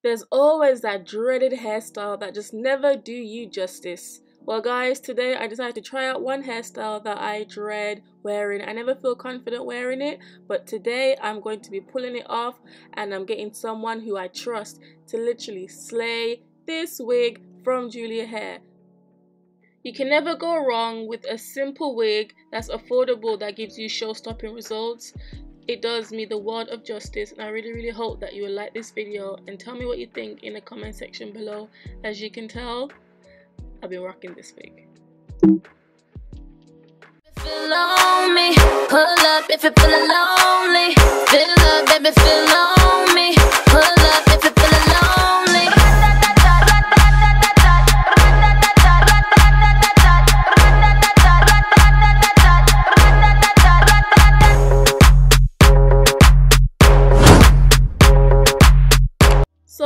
There's always that dreaded hairstyle that just never do you justice. Well guys, today I decided to try out one hairstyle that I dread wearing. I never feel confident wearing it, but today I'm going to be pulling it off and I'm getting someone who I trust to literally slay this wig from Julia Hair. You can never go wrong with a simple wig that's affordable that gives you show-stopping results it does me the world of justice and I really really hope that you will like this video and tell me what you think in the comment section below as you can tell I've been rocking this wig Feel lonely, pull up if feeling lonely. Up, baby, feel lonely.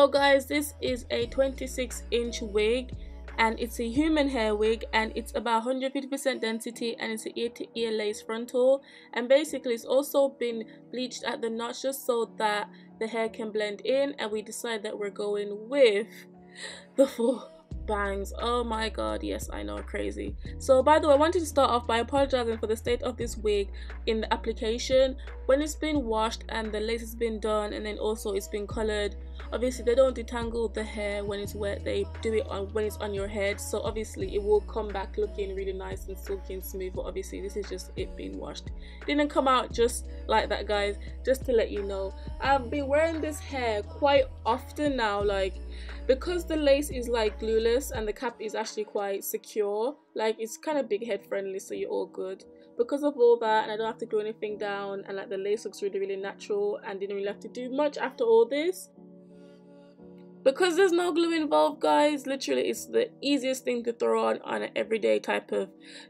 So guys, this is a 26 inch wig and it's a human hair wig and it's about 150% density and it's an ear to ear lace frontal. And basically it's also been bleached at the notch just so that the hair can blend in and we decide that we're going with the full bangs. Oh my god yes i know crazy. So by the way i wanted to start off by apologizing for the state of this wig in the application. When it's been washed and the lace has been done and then also it's been colored obviously they don't detangle the hair when it's wet they do it on when it's on your head so obviously it will come back looking really nice and silky and smooth but obviously this is just it being washed. Didn't come out just like that guys just to let you know. I've been wearing this hair quite often now like because the lace is like glueless and the cap is actually quite secure like it's kind of big head friendly so you're all good. Because of all that and I don't have to glue anything down and like the lace looks really really natural and didn't really have to do much after all this because there's no glue involved guys literally it's the easiest thing to throw on on an everyday type of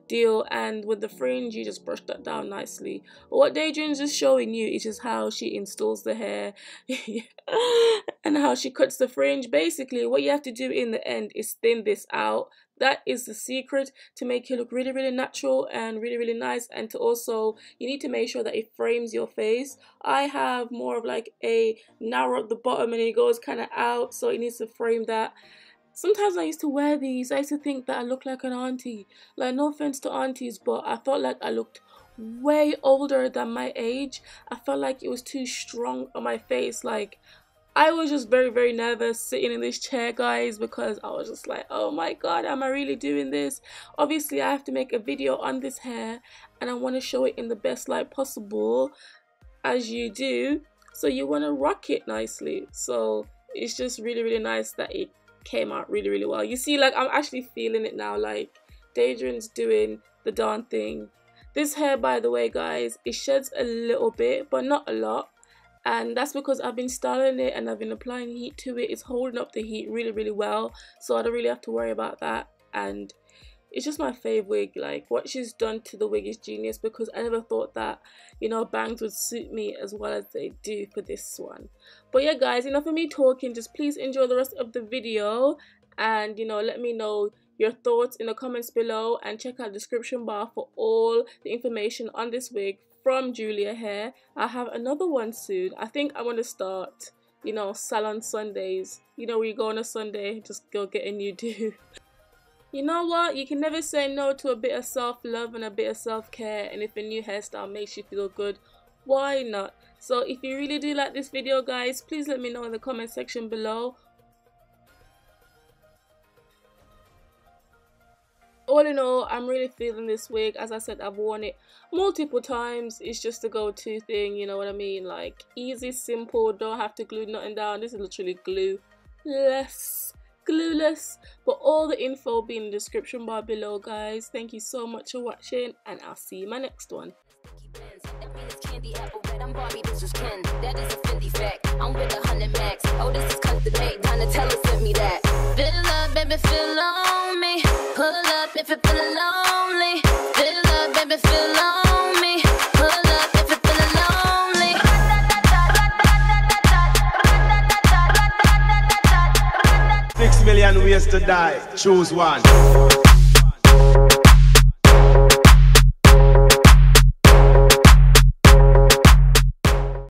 deal. And with the fringe you just brush that down nicely. What Daydream's is showing you is just how she installs the hair and how she cuts the fringe. Basically what you have to do in the end is thin this out that is the secret to make it look really really natural and really really nice and to also you need to make sure that it frames your face. I have more of like a narrow at the bottom and it goes kind of out so it needs to frame that. Sometimes I used to wear these. I used to think that I looked like an auntie. Like no offense to aunties but I felt like I looked way older than my age. I felt like it was too strong on my face like I was just very, very nervous sitting in this chair, guys, because I was just like, oh my god, am I really doing this? Obviously, I have to make a video on this hair and I want to show it in the best light possible, as you do. So you want to rock it nicely. So it's just really, really nice that it came out really, really well. You see, like, I'm actually feeling it now. Like, Daydream's doing the darn thing. This hair, by the way, guys, it sheds a little bit, but not a lot and that's because I've been styling it and I've been applying heat to it. It's holding up the heat really really well. So I don't really have to worry about that. And it's just my fave wig. Like what she's done to the wig is genius because I never thought that you know bangs would suit me as well as they do for this one. But yeah guys enough of me talking. Just please enjoy the rest of the video. And you know let me know your thoughts in the comments below. And check out the description bar for all the information on this wig from Julia Hair. I have another one soon. I think I want to start, you know, salon Sundays. You know, you go on a Sunday, just go get a new do. you know what? You can never say no to a bit of self-love and a bit of self-care. And if a new hairstyle makes you feel good, why not? So if you really do like this video, guys, please let me know in the comment section below all in all i'm really feeling this wig as i said i've worn it multiple times it's just a go-to thing you know what i mean like easy simple don't have to glue nothing down this is literally glue less glueless but all the info will be in the description bar below guys thank you so much for watching and i'll see you in my next one. That is a Fendi fact. I'm with a hundred max. Oh, this is. Donatella sent me that. Ways to die. Choose one.